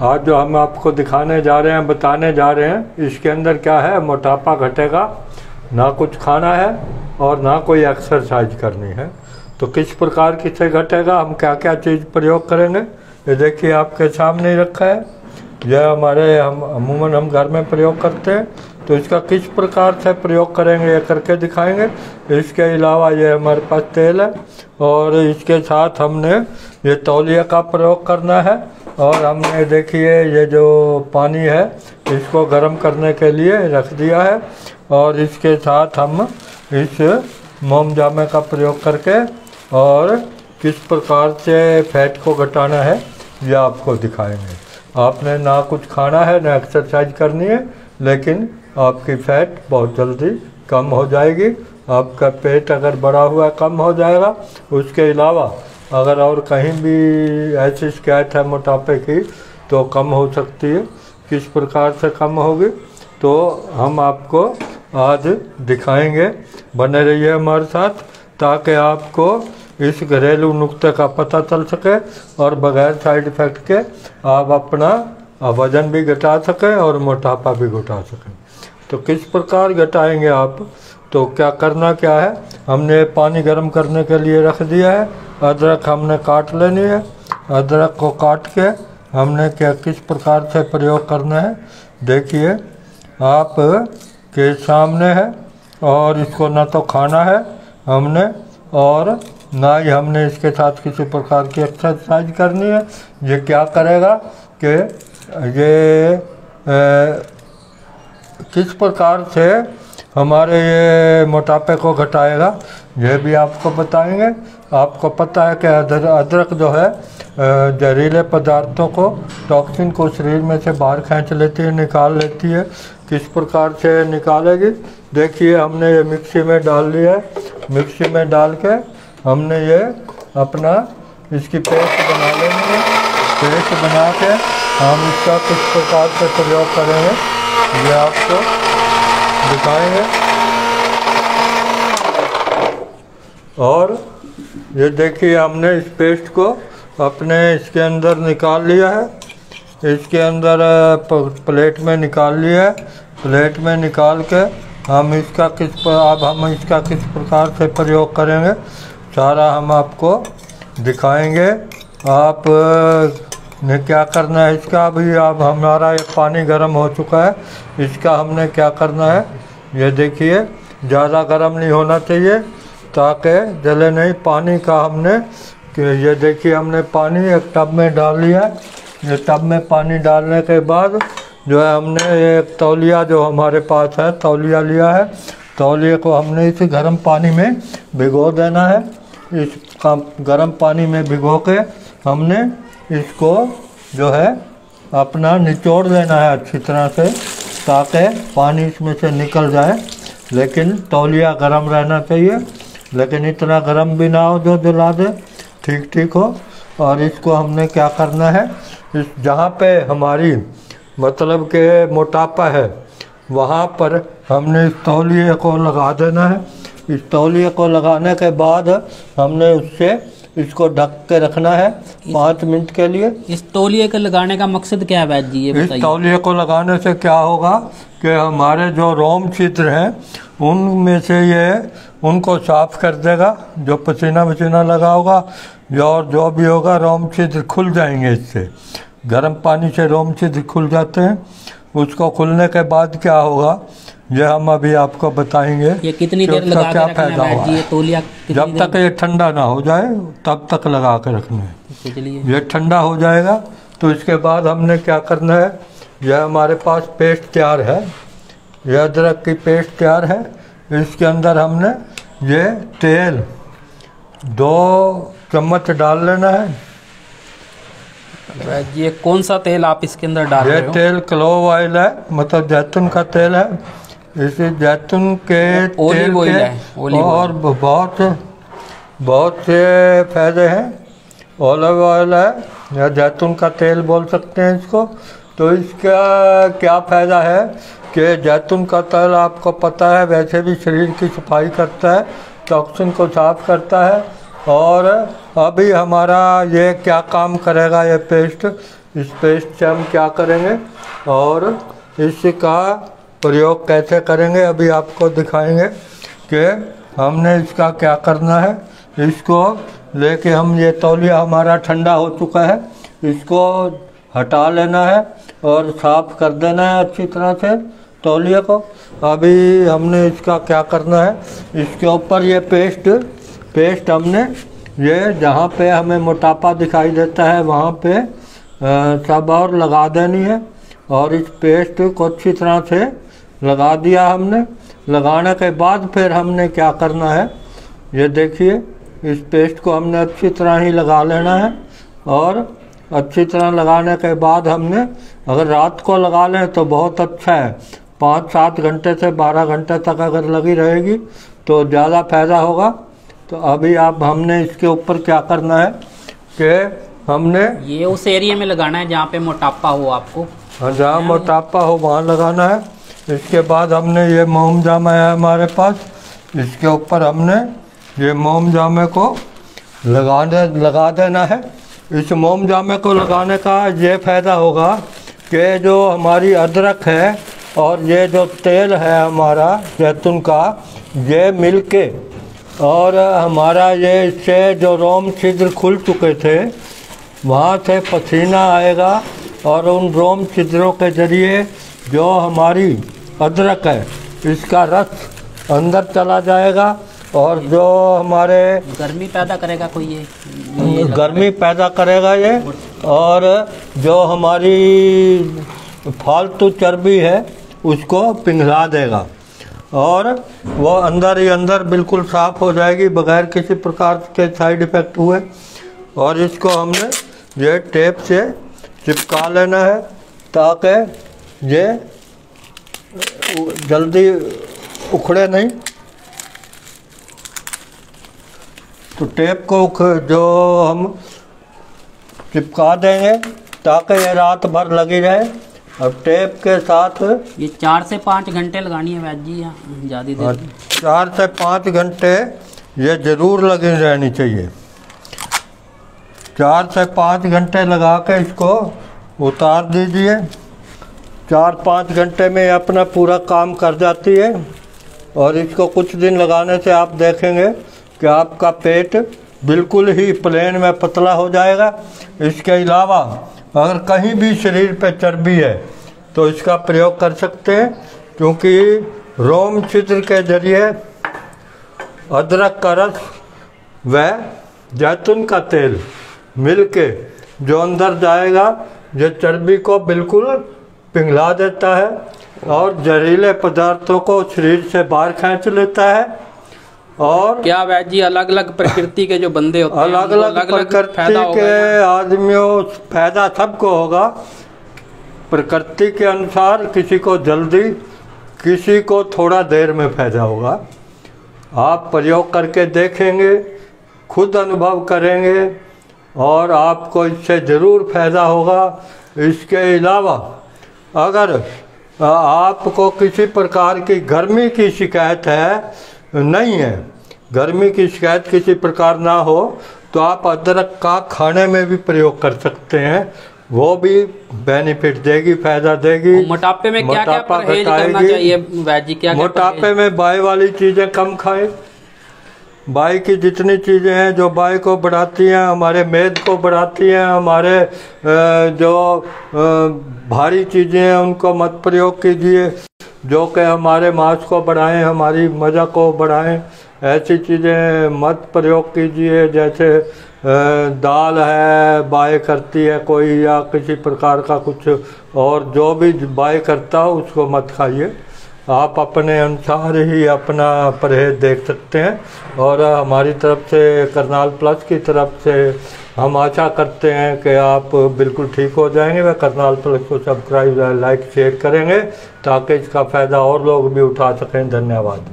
आज जो हम आपको दिखाने जा रहे हैं, बताने जा रहे हैं, इसके अंदर क्या है? मोटापा घटेगा, ना कुछ खाना है और ना कोई एक्सरसाइज करनी है। तो किस प्रकार की से घटेगा? हम क्या क्या चीज़ प्रयोग करेंगे? ये देखिए आपके सामने रखा है। यह हमारे, हम, अमूमन हम घर में प्रयोग करते हैं। तो इसका किस प्रकार से प्रयोग करेंगे, ये करके दिखाएँगे। इसके अलावा ये हमारे पास तेल है और इसके साथ हमने ये तौलिया का प्रयोग करना है। और हमने देखिए ये जो पानी है, इसको गर्म करने के लिए रख दिया है और इसके साथ हम इस मोम जामे का प्रयोग करके और किस प्रकार से फैट को घटाना है, ये आपको दिखाएँगे। आपने ना कुछ खाना है, ना एक्सरसाइज करनी है, लेकिन आपकी फैट बहुत जल्दी कम हो जाएगी। आपका पेट अगर बड़ा हुआ कम हो जाएगा, उसके अलावा अगर और कहीं भी ऐसी शिकायत है मोटापे की तो कम हो सकती है। किस प्रकार से कम होगी तो हम आपको आज दिखाएँगे। बने रहिए हमारे साथ, ताकि आपको इस घरेलू नुक्ते का पता चल सके, और बगैर साइड इफ़ेक्ट के आप अपना वज़न भी घटा सकें और मोटापा भी घटा सकें। तो किस प्रकार घटाएँगे आप? तो क्या करना क्या है? हमने पानी गर्म करने के लिए रख दिया है। अदरक हमने काट लेनी है। अदरक को काट के हमने क्या किस प्रकार से प्रयोग करना है? देखिए आप के सामने है और इसको ना तो खाना है हमने और ना ही हमने इसके साथ किसी प्रकार की एक्सरसाइज करनी है। ये क्या करेगा कि ये ए, किस प्रकार से हमारे ये मोटापे को घटाएगा, ये भी आपको बताएँगे। आपको पता है कि अदरक जो है जहरीले पदार्थों को टॉक्सिन को शरीर में से बाहर खींच लेती है, निकाल लेती है। किस प्रकार से निकालेगी? देखिए, हमने ये मिक्सी में डाल लिया है। मिक्सी में डाल के हमने ये अपना इसकी पेस्ट बना लेंगे। पेस्ट बना के हम इसका किस प्रकार से प्रयोग करेंगे, ये आपको दिखाएँगे और ये देखिए, हमने इस पेस्ट को अपने इसके अंदर निकाल लिया है। इसके अंदर प्लेट में निकाल लिया है। प्लेट में निकाल के हम इसका किस पर अब हम इसका किस प्रकार से प्रयोग करेंगे, सारा हम आपको दिखाएँगे। आप ने क्या करना है? इसका भी अब हमारा ये पानी गर्म हो चुका है। इसका हमने क्या करना है? ये देखिए, ज़्यादा गर्म नहीं होना चाहिए, ताकि जले नहीं। पानी का हमने, कि ये देखिए, हमने पानी एक टब में डाल लिया। ये टब में पानी डालने के बाद जो है, हमने एक तौलिया जो हमारे पास है, तौलिया लिया है। तौलिए को हमने इस गर्म पानी में भिगो देना है। इस गर्म पानी में भिगो के हमने इसको जो है अपना निचोड़ देना है अच्छी तरह से, ताकि पानी इसमें से निकल जाए। लेकिन तौलिया गर्म रहना चाहिए। लेकिन इतना गर्म भी ना हो जो जला दे। ठीक ठीक हो। और इसको हमने क्या करना है? इस जहाँ पे हमारी मतलब के मोटापा है, वहाँ पर हमने इस तौलिए को लगा देना है। इस तौलिए को लगाने के बाद हमने उससे इसको ढक के रखना है पाँच मिनट के लिए। इस तौलिए के लगाने का मकसद क्या है वैद जी ये इस तौलिए को लगाने से क्या होगा कि हमारे जो रोम चित्र हैं उनमें से ये उनको साफ़ कर देगा जो पसीना वसीना लगा होगा और जो भी होगा रोम छिद्र खुल जाएँगे इससे। गर्म पानी से रोम छिद्र खुल जाते हैं। उसको खुलने के बाद क्या होगा ये हम अभी आपको बताएँगे ये कितनी देर लगा क्या फ़ायदा ये तोलिया जब तक ये ठंडा ना हो जाए तब तक लगा के रखना है। ये ठंडा हो जाएगा तो इसके बाद हमने क्या करना है? यह हमारे पास पेस्ट तैयार है। यह अदरक की पेस्ट तैयार है। इसके अंदर हमने ये तेल दो चम्मच डाल लेना है। ये कौन सा तेल आप इसके अंदर डाल रहे हो? ये तेल क्लोव ऑयल है मतलब जैतून का तेल है। इसे जैतून के तेल के और बहुत बहुत से फ़ायदे हैं। ऑलिव ऑयल है या जैतून का तेल बोल सकते हैं इसको। तो इसका क्या फ़ायदा है कि जैतून का तेल आपको पता है वैसे भी शरीर की सफ़ाई करता है टॉक्सिन को साफ़ करता है। और अभी हमारा ये क्या काम करेगा ये पेस्ट इस पेस्ट से हम क्या करेंगे? और इसका प्रयोग कैसे करेंगे अभी आपको दिखाएँगे कि हमने इसका क्या करना है। इसको लेके हम ये तौलिया हमारा ठंडा हो चुका है। इसको हटा लेना है और साफ़ कर देना है अच्छी तरह से तौलिया को। अभी हमने इसका क्या करना है, इसके ऊपर ये पेस्ट पेस्ट हमने ये जहाँ पे हमें मोटापा दिखाई देता है वहाँ पे सब और लगा देनी है और इस पेस्ट को अच्छी तरह से लगा दिया हमने। लगाने के बाद फिर हमने क्या करना है? ये देखिए इस पेस्ट को हमने अच्छी तरह ही लगा लेना है और अच्छी तरह लगाने के बाद हमने अगर रात को लगा लें तो बहुत अच्छा है। पाँच सात घंटे से बारह घंटे तक अगर लगी रहेगी तो ज़्यादा फ़ायदा होगा। तो अभी आप हमने इसके ऊपर क्या करना है कि हमने ये उस एरिया में लगाना है जहाँ पे मोटापा हो आपको। हाँ जहाँ मोटापा हो वहाँ लगाना है। इसके बाद हमने ये मोम जामा है हमारे पास। इसके ऊपर हमने ये मोम जामे को लगा दे लगा देना है। इस मोम जामे को लगाने का ये फ़ायदा होगा कि जो हमारी अदरक है और ये जो तेल है हमारा जैतून का, ये मिलके और हमारा ये इससे जो रोम छिद्र खुल चुके थे, वहाँ से पसीना आएगा और उन रोम छिद्रों के ज़रिए जो हमारी अदरक है। इसका रस अंदर चला जाएगा और जो हमारे गर्मी पैदा करेगा कोई ये? गर्मी पैदा करेगा ये। और जो हमारी फालतू चर्बी है उसको पिघला देगा। और वो अंदर ही अंदर बिल्कुल साफ़ हो जाएगी बगैर किसी प्रकार के साइड इफ़ेक्ट हुए। और इसको हमने ये टेप से चिपका लेना है ताकि ये जल्दी उखड़े नहीं। तो टेप को जो हम चिपका देंगे ताकि ये रात भर लगी रहे। अब टेप के साथ ये चार से पाँच घंटे लगानी है वैद जी ज़्यादा देर हाँ, चार से पाँच घंटे ये ज़रूर लगी रहनी चाहिए। चार से पाँच घंटे लगा के इसको उतार दीजिए। चार पाँच घंटे में अपना पूरा काम कर जाती है और इसको कुछ दिन लगाने से आप देखेंगे कि आपका पेट बिल्कुल ही प्लेन में पतला हो जाएगा। इसके अलावा अगर कहीं भी शरीर पे चर्बी है तो इसका प्रयोग कर सकते हैं, क्योंकि रोम छिद्र के ज़रिए अदरक का रस व जैतून का तेल मिलके जो अंदर जाएगा, जो चर्बी को बिल्कुल पिघला देता है और जहरीले पदार्थों को शरीर से बाहर खींच लेता है और क्या वैद जी अलग अलग प्रकृति के जो बंदे होते हैं अलग अलग प्रकृति के आदमियों फ़ायदा सबको होगा। प्रकृति के अनुसार किसी को जल्दी किसी को थोड़ा देर में फ़ायदा होगा। आप प्रयोग करके देखेंगे खुद अनुभव करेंगे और आपको इससे ज़रूर फ़ायदा होगा। इसके अलावा अगर आपको किसी प्रकार की गर्मी की शिकायत है नहीं है। गर्मी की शिकायत किसी प्रकार ना हो तो आप अदरक का खाने में भी प्रयोग कर सकते हैं। वो भी बेनिफिट देगी फ़ायदा देगी। मोटापे में क्या क्या परहेज करना चाहिए वैजी क्या मोटापे में बाई वाली चीज़ें कम खाएँ। बाई की जितनी चीज़ें हैं जो बाई को बढ़ाती हैं, हमारे मेद को बढ़ाती हैं, हमारे जो भारी चीज़ें हैं, उनको मत प्रयोग कीजिए। जो कि हमारे मांस को बढ़ाएँ, हमारी मज़ा को बढ़ाएँ, ऐसी चीज़ें मत प्रयोग कीजिए। जैसे दाल है बाय करती है कोई या किसी प्रकार का कुछ और जो भी बाय करता हो, उसको मत खाइए। आप अपने अनुसार ही अपना परहेज देख सकते हैं और हमारी तरफ़ से करनाल प्लस की तरफ़ से हम आशा करते हैं कि आप बिल्कुल ठीक हो जाएँगे। वह करनाल प्लस को सब्सक्राइब लाइक शेयर करेंगे ताकि इसका फ़ायदा और लोग भी उठा सकें। धन्यवाद।